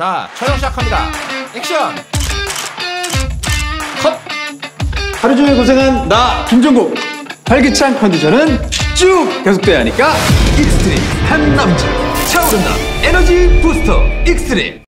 자 촬영 시작합니다. 액션! 컷! 하루 종일 고생한 나! 김종국. 활기찬 컨디션은 쭉 계속돼야 하니까 extreme한 남자. 차오른다. energy booster extreme.